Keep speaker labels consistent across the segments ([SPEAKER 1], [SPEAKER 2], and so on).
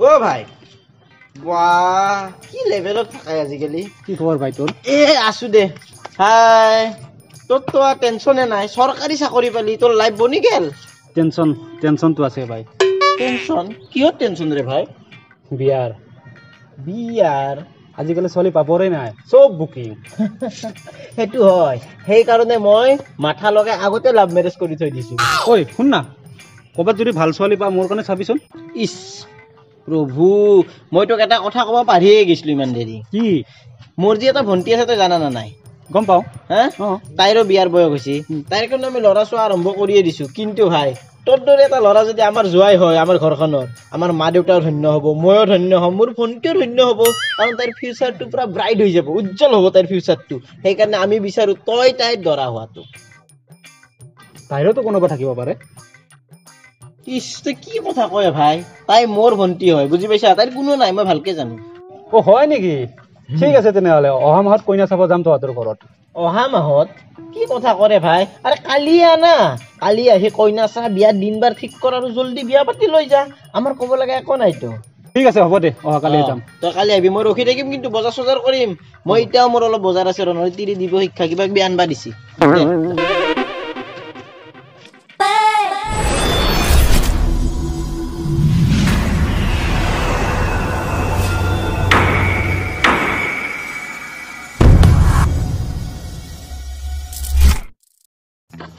[SPEAKER 1] অ ভাই। বাহ কি লেভেলত থাকে আজিকালি?
[SPEAKER 2] কি খবৰ ভাই তোৰ?
[SPEAKER 1] এ আছো দে। হাই তোৰ তো টেনচনে নাই। চৰকাৰী চাকৰি পালি তোৰ লাইফ বনি গেল?
[SPEAKER 2] টেনচন টেনচনটো আছে ভাই।
[SPEAKER 1] টেনচন কিহৰ টেনচন ৰে ভাই?
[SPEAKER 2] বিয়াৰ।
[SPEAKER 1] বিয়াৰ?
[SPEAKER 2] আজিকালি ছোৱালী পাবৰে নাই চব বুকিং
[SPEAKER 1] সেইটো হয়। সেইকাৰণে মই মাথা লগাই আগতে লাভ মেৰেজ কৰি থৈ দিছো।
[SPEAKER 2] ঐ শুন না। ক'ৰবাত যদি ভাল ছোৱালী পা মোৰ কাৰণে চাবিচোন।
[SPEAKER 1] ইছ প্ৰভু মই তোক এটা কথা ক'ব পাৰিয়ে গৈছিলো ইমান দেৰি।
[SPEAKER 2] কি?
[SPEAKER 1] মোৰ যি এটা ভণ্টি আছে তই জানা না নাই?
[SPEAKER 2] গম পাওঁ।
[SPEAKER 1] হা? তাইৰো বিয়াৰ বয়স হৈছে। তাইৰ কাৰণে আমি ল'ৰা চোৱা আৰম্ভ কৰিয়ে দিছো। কিন্তু ভাই তোৰ দৰে এটা ল'ৰা যদি আমাৰ যোৱাই হয় আমাৰ ঘৰখনৰ আমাৰ মা দেউতাও ধন্য হ'ব ময়ো ধন্য হ'ম মোৰ ভণ্টিও ধন্য হ'ব কাৰণ তাইৰ ফিউচাৰটো পূৰা ব্ৰাইট হৈ যাব উজ্জ্বল হ'ব তাইৰ ফিউচাৰটো সেইকাৰণে আমি বিচাৰোঁ তই তাইৰ দৰা হোৱাটো।
[SPEAKER 2] বাহিৰতো কোনোবা থাকিব পাৰে।
[SPEAKER 1] ইছ তই কি কথা কয় ভাই? তাই মোৰ ভণ্টি হয় বুজি পাইছা? তাইৰ কোনো নাই মই ভালকে জানো।
[SPEAKER 2] অ' হয় নেকি? ঠিক আছে তেনেহ'লে অহা মাহত কইনা চাব যাম তহঁতৰ ঘৰত।
[SPEAKER 1] অহা মাহত? কি কথা কৰে ভাই? আৰে কালি আনা। কালি আহি কইনা চাহ বিয়াৰ দিন বাৰ ঠিক কৰ আৰু জল্দি বিয়া পাতি লৈ যা। আমাৰ ক'ব লগা একো নাইতো।
[SPEAKER 2] ঠিক আছে হ'ব দে অহাকালি
[SPEAKER 1] অ,
[SPEAKER 2] যাম।
[SPEAKER 1] তই কালি আহিবি মই ৰখি থাকিম কিন্তু বজাৰ চজাৰ কৰিম। মই এতিয়াও মোৰ অলপ বজাৰ আছে ৰণৰি তিৰি দিব শিক্ষা কিবা কিবি আনবা দিছি।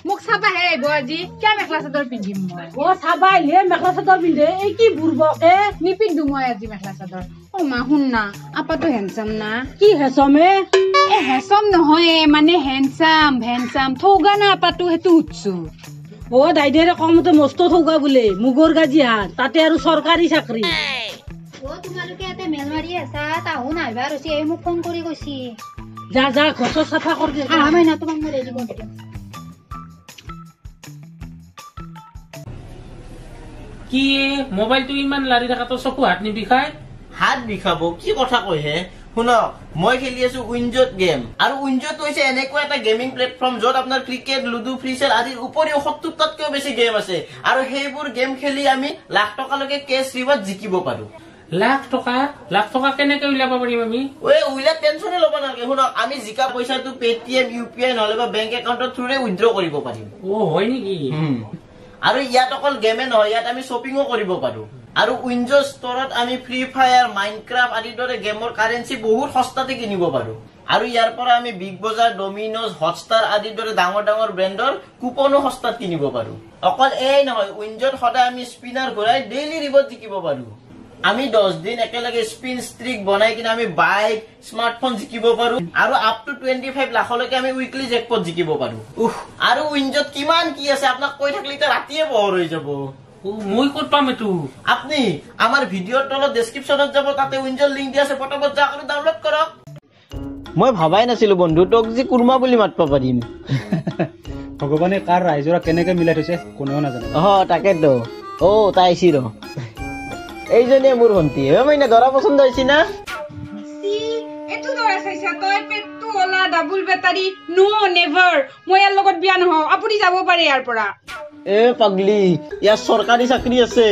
[SPEAKER 3] মোক চাবাহে আহিব আজি। কিয় মেখেলা চাদৰ পিন্ধিম মই?
[SPEAKER 4] অ চাবা আহিলে মেখেলা চাদৰ পিন্ধে। এই কি বুৰ্বকে
[SPEAKER 3] নিপিন্ধো মই আজি মেখেলা চাদৰ। অ মা শুন না আপাটো হেণ্ডচাম না।
[SPEAKER 4] কি হেচমে
[SPEAKER 3] এ হেচম নহয় মানে হেণ্ডচাম হেণ্ডচাম থৌগা না আপাটো সেইটো সুধছো।
[SPEAKER 4] অ দাইদেৰে কমতে মস্ত থৌকা বোলে মুগৰ গাজি হাত তাতে আৰু চৰকাৰী চাকৰি।
[SPEAKER 5] অ তোমালোকে ইয়াতে মেল মাৰি আছা তাহোন আহিবা ৰচি এই মোক ফোন কৰি কৈছি।
[SPEAKER 4] যা যা ঘৰ চাফা কৰি দে
[SPEAKER 5] আহা মাইনা তোমাক মই ৰেডি কৰি দিম।
[SPEAKER 6] কি মোবাইলটো ইমান লাৰি থকাটো চকু হাত নিবিষাই
[SPEAKER 1] হাত বিষাব কি কথা কয় হে? শুনক মই খেলি আছো উইনজত গেম। আৰু উইনজত হৈছে এনেকুৱা এটা গেমিং প্লেটফৰ্ম য'ত আপোনাৰ ক্ৰিকেট লুডু ফ্ৰী ফায়াৰ আদিৰ উপৰিও সত্তৰটাতকৈও বেছি গেম আছে। আৰু সেইবোৰ গেম খেলি আমি লাখ টকালৈকে কেছ ৰিৱাৰ্ড জিকিব পাৰো।
[SPEAKER 6] লাখ টকা? লাখ টকা কেনেকে উলিয়াব পাৰিম আমি?
[SPEAKER 1] ঐ উইলাত টেনচনে ল'ব নালাগে। শুনক আমি জিকা পইচাটো পেটিএম ইউ পি আই নহ'লে বা বেংক একাউণ্টৰ থ্ৰুৰে উইড্ৰ কৰিব পাৰিম।
[SPEAKER 6] অ হয় নেকি?
[SPEAKER 1] আৰু ইয়াত অকল গেমে নহয় ইয়াত আমি শ্বপিঙো কৰিব পাৰো। আৰু উইনজ ষ্টৰত আমি ফ্ৰী ফায়াৰ মাইনক্ৰাফ্ট আদিৰ দৰে গেমৰ কাৰেঞ্চি বহুত সস্তাতে কিনিব পাৰো। আৰু ইয়াৰ পৰা আমি বিগ বজাৰ ডমিনজ হটষ্টাৰ আদিৰ দৰে ডাঙৰ ডাঙৰ ব্ৰেণ্ডৰ কুপনো সস্তাত কিনিব পাৰো। অকল এয়াই নহয় উইনজত সদায় আমি স্পিনাৰ ঘূৰাই ডেইলি ৰিবত জিকিব পাৰো। আমি দহ দিন একেলগে স্পিন ষ্ট্ৰিক বনাই কিনে আমি বাইক স্মাৰ্টফোন জিকিব পাৰো। আৰু আপ টু টুৱেণ্টি ফাইভ লাখলৈকে আমি উইকলি জেকপট জিকিব পাৰো। উফ। আৰু উইনজত কিমান কি আছে আপোনাক কৈ থাকিলে এতিয়া ৰাতিয়ে পোহৰ হৈ যাব।
[SPEAKER 6] মই ক'ত পাম এইটো?
[SPEAKER 1] আপনি আমাৰ ভিডিঅ'ৰ তলত ডেছক্ৰিপশ্যনত যাব তাতে উইনজৰ লিংক দিয়া আছে পটাপট যাওক আৰু ডাউনলোড কৰক। মই ভাবাই নাছিলো বন্ধু তোক যে কুৰ্মা বুলি মাতব পাৰিম।
[SPEAKER 2] ভগৱানে কাৰ ৰাইজৰা কেনেকে মিলাই থৈছে কোনেও নাজানে।
[SPEAKER 1] অ তাকেতো। অ তাই আহিছি ৰ। এইজনীয়ে মোৰ ভণ্টি। হে মানে দৰা পচন্দ হৈছে না?
[SPEAKER 3] এইটো দৰা চাইছা তই পেটটো ওলা ডাবুল বেটাৰী নো নেভাৰ মই ইয়াৰ লগত বিয়া নহওঁ আপুনি যাব পাৰে ইয়াৰ পৰা।
[SPEAKER 1] এ পাগলি ইয়াৰ চৰকাৰী চাকৰি আছে।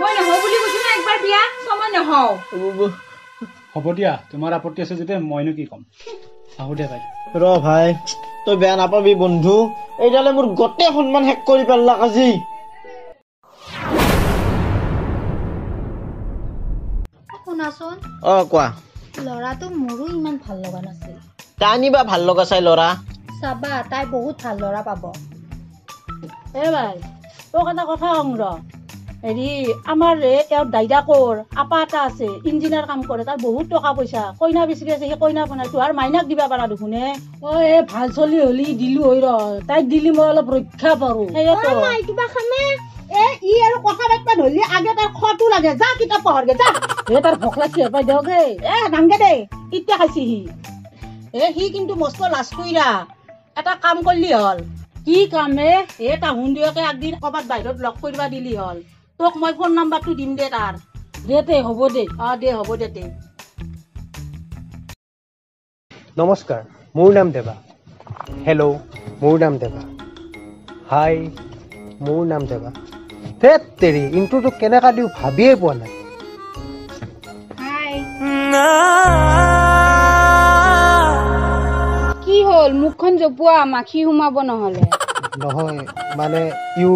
[SPEAKER 3] মই নহওঁ বুলি কৈছো না একবাৰ বিয়া সময় নহওঁ।
[SPEAKER 2] হ'ব দিয়া তোমাৰ আপত্তি আছে যেতিয়া মইনো কি ক'ম। আহো দিয়া ভাই
[SPEAKER 1] ৰ ভাই তই বেয়া নাপাবি বন্ধু। এইডালে মোৰ গোটেই সন্মান শেষ কৰি পেলাক আজি।
[SPEAKER 5] শুনাচোন
[SPEAKER 1] অ কোৱা।
[SPEAKER 5] ল'ৰাটো মোৰো ইমান ভাল লগা নাছিল।
[SPEAKER 1] টানিবা ভাল লগা চাই ল'ৰা।
[SPEAKER 5] চাবা তাই বহুত ভাল ল'ৰা পাব।
[SPEAKER 4] এ ভাই তোক এটা কথা কওঁ ৰ। হেৰি আমাৰ ৰে তেওঁৰ দাইদাকৰ আপা এটা আছে ইঞ্জিনিয়াৰ কাম কৰে তাৰ বহুত টকা পইচা। কইনা বিচাৰি আছে সেই কইনা বনাইছো আৰু মাইনাক দিবা পাৰা দেখোন অ এ ভাল চলি হলি দিলো হৈ ৰ। তাইক দিলি মই অলপ ৰক্ষা পাৰো। সেয়েতো
[SPEAKER 5] এ ই আৰু কথা পাতিবা ধৰিলে আগে তাৰ খটো লাগে। যা কিতাপ পঢ়ৰগে যা।
[SPEAKER 4] এ তাৰ ভোক লাগছি পাই দিয়ক
[SPEAKER 5] এ নাংগে দে
[SPEAKER 4] এতিয়া খাইছি সি। এ সি কিন্তু মস্ত লাজ কৰিৰা এটা কাম কৰিলি হ'ল। কি কাম এ তাহুন দুয়োকে একদিন ক'ৰবাত বাহিৰত লগ কৰিব দিলি হ'ল। তোক মই ফোন নাম্বাৰটো দিম দে তাৰ। দে তে হ'ব দে। অ দে হ'ব দে তে।
[SPEAKER 7] নমস্কাৰ মোৰ নাম দেৱা হেল্ল' মোৰ নাম দেৱা হাই মোৰ নাম দেৱা ধেত তেৰি ইণ্ট্ৰটো কেনেকা দিওঁ ভাবিয়ে পোৱা নাই
[SPEAKER 3] হাই কি হ'ল? মুখখন জপোৱা মাখি সোমাব নহ'লে।
[SPEAKER 7] নহয় মানে you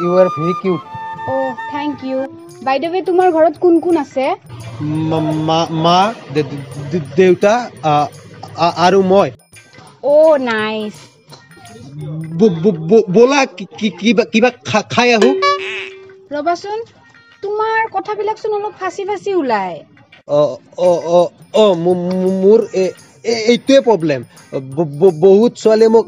[SPEAKER 7] you are very cute
[SPEAKER 3] O thank you বাইদেউ তোমাৰ ঘৰত কোন কোন আছে?
[SPEAKER 7] মা দেউতা আৰু মই।
[SPEAKER 3] অ' নাইচ
[SPEAKER 7] ব- ব- ব'লা কিবা কিবা খাই আহো।
[SPEAKER 3] ৰ'বাচোন তোমাৰ কথাবিলাকচোন অলপ ফাঁচি ফাঁচি ওলায়।
[SPEAKER 7] অ অ অ অ মো- মো- মোৰ এইটোৱে প্ৰব্লেম বহুত ছোৱালীয়ে মোক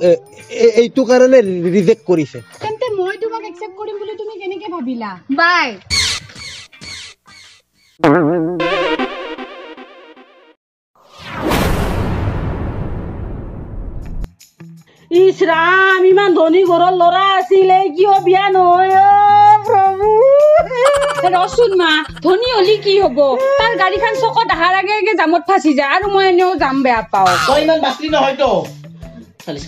[SPEAKER 7] এইটো কাৰণে ৰিজেক্ট কৰিছে।
[SPEAKER 3] তেন্তে মই তোমাক একচেপ্ট কৰিম বুলি তুমি কেনেকে ভাবিলা? বাই
[SPEAKER 4] ইছ ৰাম ইমান ধনী ঘৰৰ ল'ৰা আছিলে কিয় বিয়া নহয় প্ৰভু?
[SPEAKER 3] ৰচোন মা ধনী হলি কি হব? তাৰ গাড়ীখন চকত অহাৰ আগে আগে জামত ফাঁচি যায় আৰু মই এনেও যাম বেয়া পাওঁ।
[SPEAKER 1] তই ইমান বাচলি নহয়তো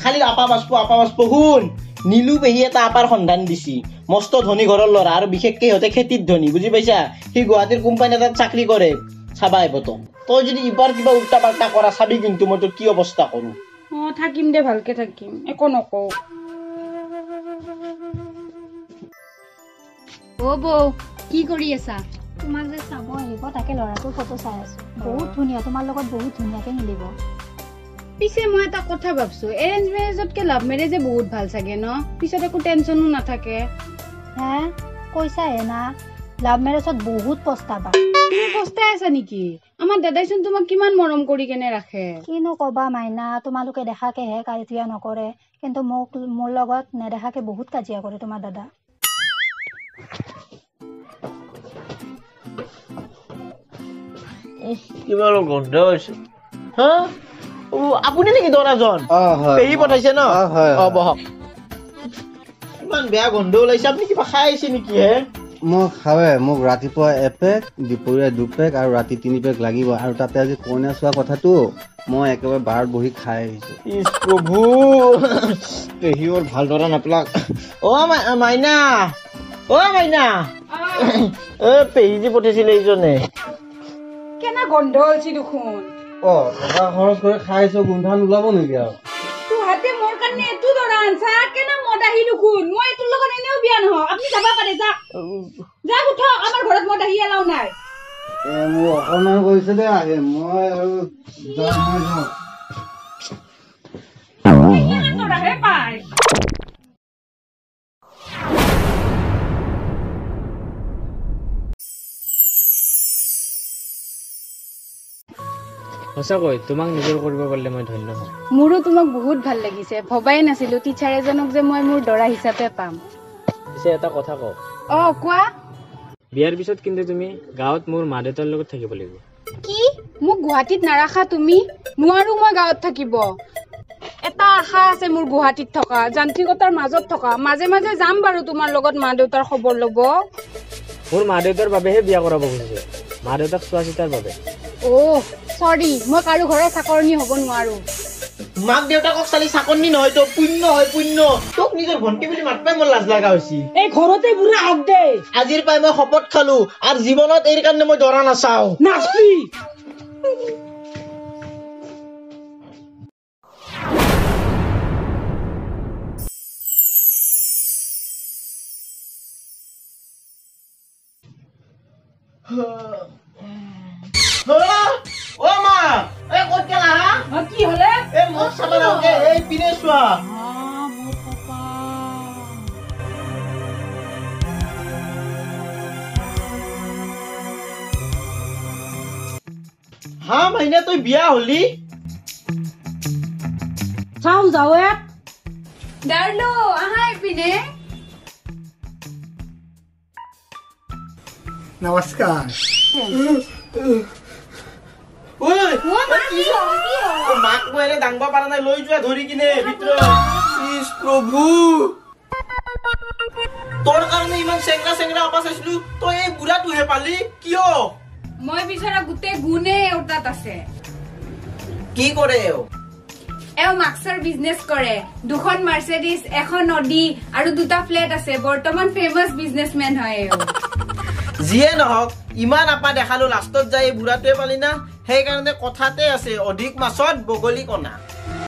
[SPEAKER 1] খালি আপা বাচব আপা বাচব শুন। নীলু পেহী এটা আপাৰ সন্ধান দিছি। মস্ত ধনী ঘৰৰ ল'ৰা আৰু বিশেষকে সিহঁতে খেতিত ধনী বুজি পাইছা? সি গুৱাহাটীৰ কোম্পানী এটাত চাকৰি কৰে। চাবা আহিব তো তই যদি ইবাৰ কিবা উল্টা পাল্টা কৰা চাবি কিন্তু মই তোৰ কি অৱস্থা কৰো?
[SPEAKER 3] অ থাকিম দে ভালকে থাকিম। একো নকওঁ। অ বৌ কি কৰি আছা?
[SPEAKER 8] তোমাক যে চাব আহিব তাকে ল'ৰাটোৰ ফটো চাই আছো। বহুত ধুনীয়া তোমাৰ লগত বহুত ধুনীয়াকে মিলিব।
[SPEAKER 3] পিছে মই এটা কথা ভাবছো এৰেঞ্জ মেৰেজতকে লাভ মেৰেজে বহুত ভাল চাগে ন? পিছত একো টেনচনো নাথাকে।
[SPEAKER 8] হে কৈছাহে না। লাভ মেৰেজত বহুত পস্তাবা
[SPEAKER 3] তুমি পস্তাই আছা নেকি? আমাৰ দাদাইচোন তোমাক কিমান মৰম কৰি কেনে ৰাখে?
[SPEAKER 8] কিনো কবা মাইনা তোমালোকে দেখাকেহে কাজিয়া নকৰে। কিন্তু মোক মোৰ লগত নেদেখাকে বহুত কাজিয়া কৰে তোমাৰ দাদা।
[SPEAKER 1] কিবা অলপ গন্ধ হৈছে। হা? আপুনি নেকি দৰাজন? পেহী পঠাইছে ন? অ বহক। ইমান বেয়া গন্ধ ওলাইছে আপুনি কিবা খাই আহিছে নেকি হে?
[SPEAKER 9] মই খাবে মোক ৰাতিপুৱা এপেক দুপৰীয়া দুপেক আৰু ৰাতি তিনি পেক লাগিব। আৰু তাতে আজি কইনা চোৱা কথাটো মই একেবাৰে বাৰত বহি খাই আহিছো।
[SPEAKER 1] ইছ প্ৰভু পেহীৰ ভাল নাপলাক। অ মাই- মাইনা অ মাইনা। এ পেহী যি পঠাইছিলে এইজনে।
[SPEAKER 3] কেনে গন্ধ হৈছে দেখোন।
[SPEAKER 9] অ টকা খৰচ কৰি খাই আহিছো গোন্ধান ওলাব নেকি আৰু?
[SPEAKER 3] মোৰ কাৰণে এইটো দৰা আনছা কেনে মদ আহি দেখোন মই এইটোৰ লগত এনেও বিয়া নহওঁ আপুনি যাব পাৰে যা যা উঠক আমাৰ ঘৰত মদ আহি এলাও নাই।
[SPEAKER 9] এ মোৰ অকণমান কৰিছে দে আহে মই আৰু যাম মই যাওঁ
[SPEAKER 6] সঁচাকৈ তোমাক নিজৰ কৰিব পাৰিলে মই ধন্য হ'ম।
[SPEAKER 3] মোৰো তোমাক বহুত ভাল লাগিছে। ভবাই নাছিলো টিচাৰ এজনক যে মই মোৰ দৰা হিচাপে পাম।
[SPEAKER 6] পিছে এটা কথা কওঁ।
[SPEAKER 3] অ কোৱা?
[SPEAKER 6] বিয়াৰ পিছত কিন্তু তুমি গাঁৱত মোৰ মা দেউতাৰ লগত থাকিব লাগিব।
[SPEAKER 3] কি? মোক গুৱাহাটীত নাৰাখা তুমি? নোৱাৰো মই গাঁৱত থাকিব। এটা আশা আছে মোৰ গুৱাহাটীত থকা যান্ত্ৰিকতাৰ মাজত থকা। মাজে মাজে যাম বাৰু তোমাৰ লগত মা দেউতাৰ খবৰ ল'ব।
[SPEAKER 6] মোৰ মা দেউতাৰ বাবেহে বিয়া কৰাব খুজিছে। মা দেউতাক চোৱা চিতাৰ বাবে।
[SPEAKER 3] অ' চৰি মই কাৰো ঘৰৰ চাকৰণী হ'ব নোৱাৰো।
[SPEAKER 1] মাক দেউতাকক চালি চাকনি নহয়তো পুণ্য হয় পুণ্য। তোক নিজৰ ভন্টি বুলি মাতবাই মোৰ লাজ লগা হৈছে।
[SPEAKER 4] এই ঘৰতে বুঢ়া হওক দে।
[SPEAKER 1] আজিৰ পৰাই মই শপত খালো আৰু জীৱনত এই কাৰণে মই দৰা নাচাও।
[SPEAKER 4] নাচবি।
[SPEAKER 1] হা? পিনে চোৱা হা মাইনা তই বিয়া হলি
[SPEAKER 4] চাওঁ যাওঁ এক
[SPEAKER 3] ডাৰ্লো আহা এইপিনে
[SPEAKER 1] ঐ, কি? অ, মাক মই এনে দাঙব পৰা নাই লৈ যোৱা ধৰি কিনে ভিতৰত। ইছ, প্ৰভু! তোৰ কাৰণে ইমান চেংৰা চেংৰা আপা চাইছিলো। তই এই বুঢ়াটোহে পালি কিয়?
[SPEAKER 3] মই বিচৰা গোটেই গুণে এওঁতাত আছে।
[SPEAKER 1] কি কৰে এও?
[SPEAKER 3] এওঁ মাস্কৰ বিজনেছ কৰে। দুখন মাৰ্চেডিজ এখন নদী আৰু দুটা ফ্লেট আছে। বৰ্তমান ফেমাছ বিজনেছমেন হয়
[SPEAKER 1] যিয়ে নহওক ইমান আপা দেখালো লাষ্টত যাই এই বুঢ়াটোৱে পালি না? সেইকাৰণে কথাতে আছে অধিক মাছত বগলী কণা।